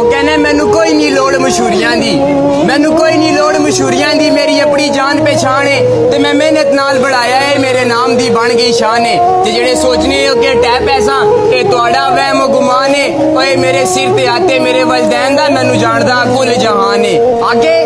ਉਹ ਕਹਿੰਦੇ, ਮੈਨੂੰ ਕੋਈ ਨਹੀਂ ਲੋੜ ਮਸ਼ਹੂਰੀਆਂ ਦੀ। ਮੈਨੂੰ ਕੋਈ ਨਹੀਂ ਲੋੜ ਮਸ਼ਹੂਰੀਆਂ ਦੀ। ਮੇਰੀ ਆਪਣੀ ਜਾਨ ਪਛਾਣ ਏ ਤੇ ਮੈਂ ਮਿਹਨਤ ਨਾਲ ਬੜਾਇਆ ਏ। ਮੇਰੇ ਨਾਮ ਦੀ ਬਣ ਗਈ ਸ਼ਾਨ ਏ ਤੇ ਜਿਹੜੇ ਸੋਚਨੇ ਹੋ ਕਿ ਟੈ ਪੈਸਾ, ਇਹ ਤੁਹਾਡਾ ਵਹਿਮ ਗੁਮਾਨ ਏ। ਓਏ, ਮੇਰੇ ਸਿਰ ਤੇ ਆਤੇ ਮੇਰੇ ਵਲਦੈਨ ਦਾ, ਮੈਨੂੰ ਜਾਣਦਾ ਕੁੱਲ ਜਹਾਨ ਏ। ਆਗੇ